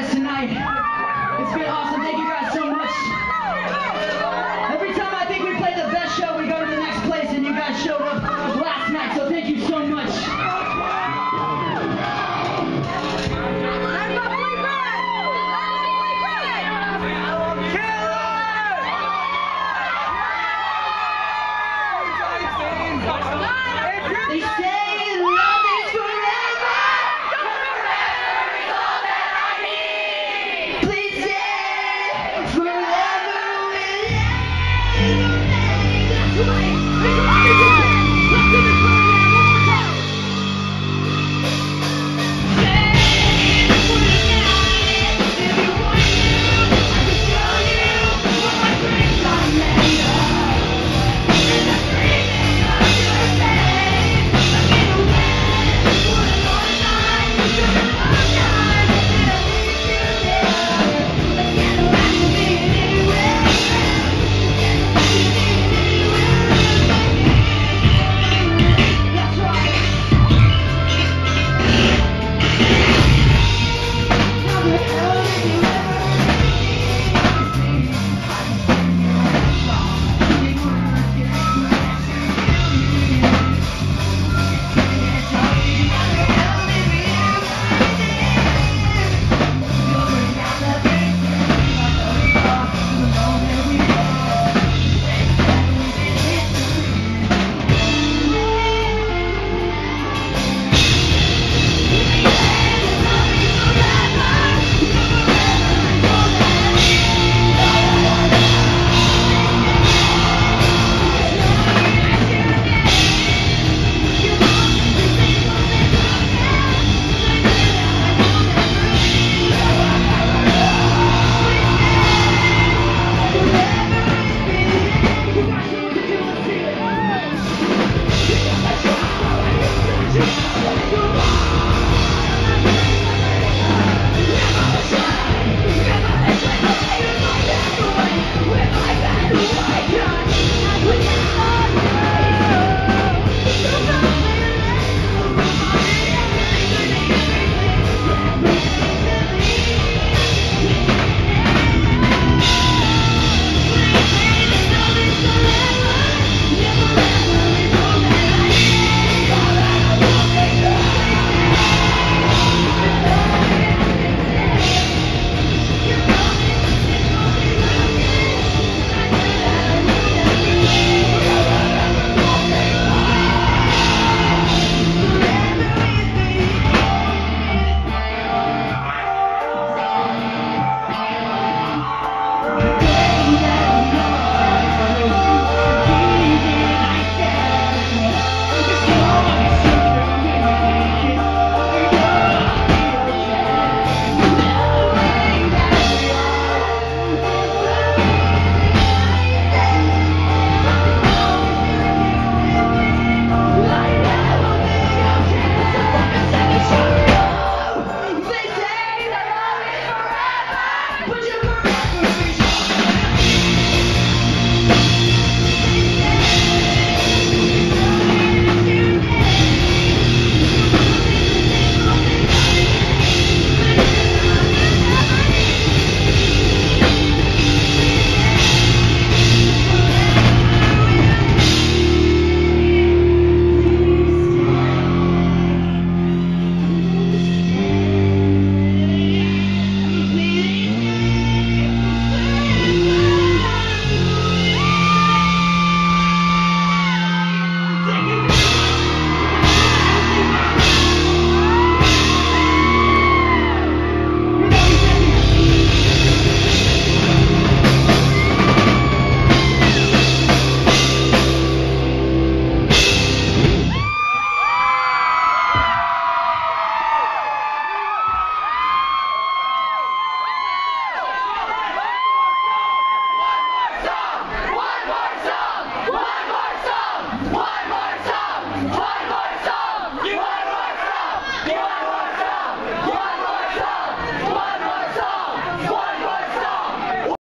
guys tonight. It's been awesome. Thank you guys so much.